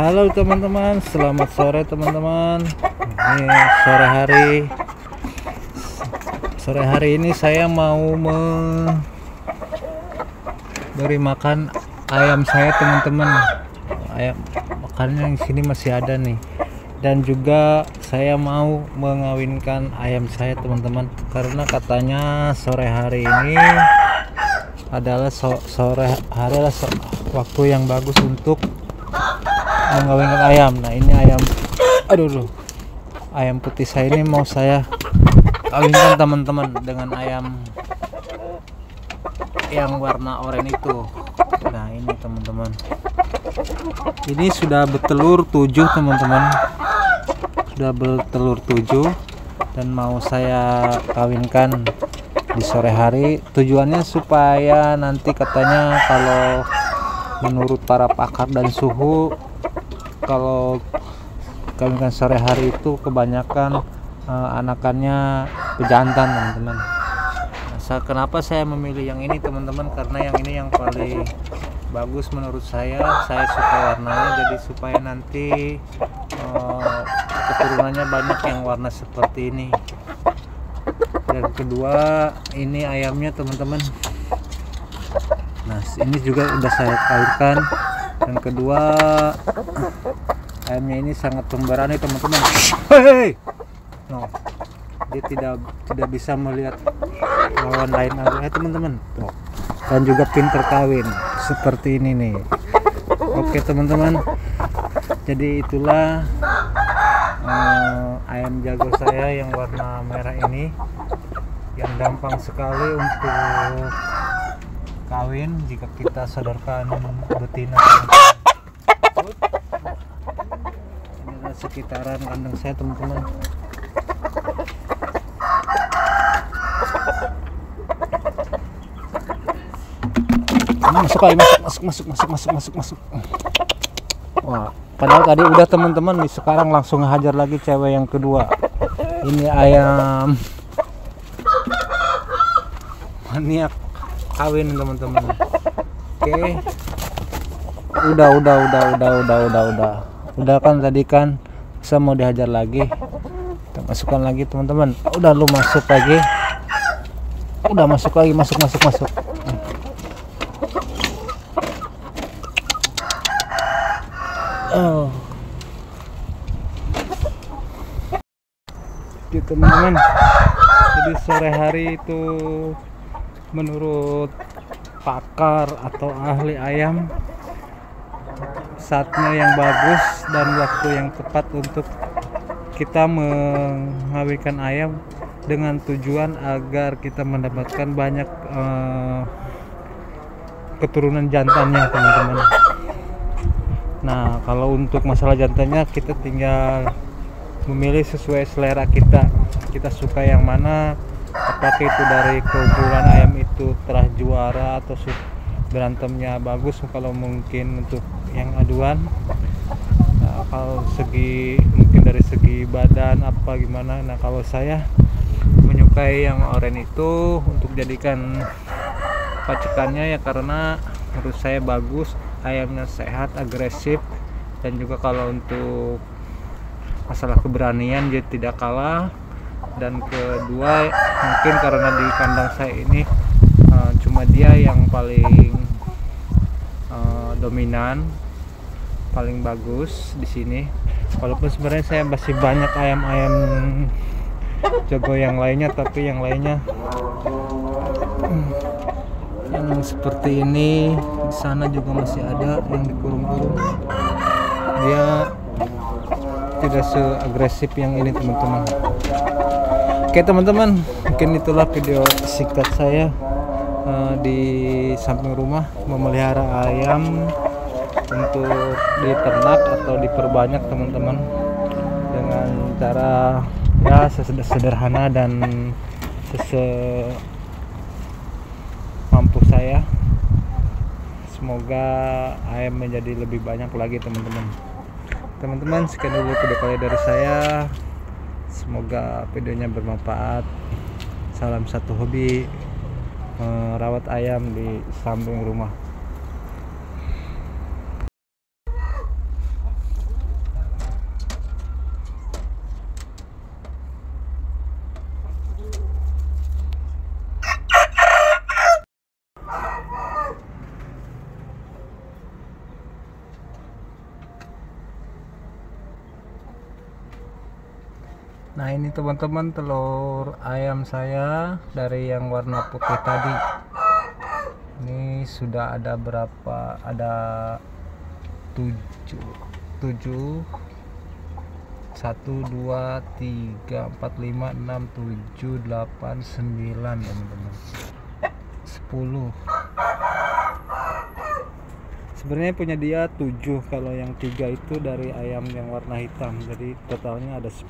Halo teman-teman, selamat sore teman-teman. Ini sore hari. Sore hari ini saya mau memberi makan ayam saya teman-teman. Ayam makannya di sini masih ada nih. Dan juga saya mau mengawinkan ayam saya teman-teman karena katanya sore hari ini adalah so- sore hari adalah so- waktu yang bagus untuk mengawinkan ayam. Nah, ini ayam aduh, aduh. Ayam putih saya ini mau saya kawinkan teman-teman dengan ayam yang warna oranye itu. Nah, ini teman-teman. Ini sudah bertelur 7 teman-teman. Sudah bertelur 7 dan mau saya kawinkan di sore hari. Tujuannya supaya nanti katanya kalau menurut para pakar dan suhu kalau kawinkan sore hari itu kebanyakan eh, anakannya pejantan teman-teman. Nah, sa- kenapa saya memilih yang ini teman-teman? Karena yang ini yang paling bagus menurut saya. Saya suka warnanya jadi supaya nanti eh, keturunannya banyak yang warna seperti ini. Dan kedua ini ayamnya teman-teman. Nah ini juga udah saya kawinkan dan kedua ayamnya ini sangat pemberani teman-teman. Hei! No. Dia tidak tidak bisa melihat lawan lain eh teman-teman. Tuh. dan juga pinter kawin. Seperti ini nih. Oke teman-teman. Jadi itulah eh, ayam jago saya yang warna merah ini. Yang gampang sekali untuk kawin jika kita sodorkan betina ini adalah sekitaran kandang saya teman-teman. Masuk kali masuk masuk masuk masuk masuk masuk. Wah padahal tadi udah teman-teman nih. Sekarang langsung hajar lagi cewek yang kedua. Ini ayam. Maniak kawin teman-teman. Oke. Udah udah udah udah udah udah udah. Udah kan tadi kan saya mau dihajar lagi. Kita masukkan lagi teman-teman. Udah lu masuk lagi. Udah masuk lagi. Masuk masuk masuk. Oh. Oke teman-teman. Jadi sore hari itu menurut pakar atau ahli ayam saatnya yang bagus dan waktu yang tepat untuk kita mengawinkan ayam dengan tujuan agar kita mendapatkan banyak eh, keturunan jantannya teman-teman. Nah kalau untuk masalah jantannya kita tinggal memilih sesuai selera kita. Kita suka yang mana apakah itu dari keunggulan ayam itu telah juara atau berantemnya bagus kalau mungkin untuk yang aduan. Nah, kalau segi mungkin dari segi badan apa gimana. Nah kalau saya menyukai yang oranye itu untuk jadikan pacekannya ya karena menurut saya bagus ayamnya sehat agresif dan juga kalau untuk masalah keberanian dia tidak kalah. Dan kedua mungkin karena di kandang saya ini eh, cuma dia yang paling dominan paling bagus di sini. Walaupun sebenarnya saya masih banyak ayam-ayam jago yang lainnya tapi yang lainnya hmm, yang seperti ini di sana juga masih ada yang dikurung-kurung. Dia tidak seagresif yang ini teman-teman. Oke teman-teman mungkin itulah video singkat saya eh, di samping rumah memelihara ayam untuk diternak atau diperbanyak teman-teman dengan cara ya sederhana dan sese mampu saya. Semoga ayam menjadi lebih banyak lagi teman-teman. Teman-teman sekian dulu video kali dari saya. Semoga videonya bermanfaat. Salam satu hobi merawat ayam di samping rumah nah ini teman-teman telur ayam saya dari yang warna putih tadi. Ini sudah ada berapa? Ada tujuh. Tujuh. Satu dua tiga empat lima enam tujuh delapan sembilan teman-teman. Sepuluh. Sebenarnya punya dia 7 kalau yang tiga itu dari ayam yang warna hitam. Jadi totalnya ada 10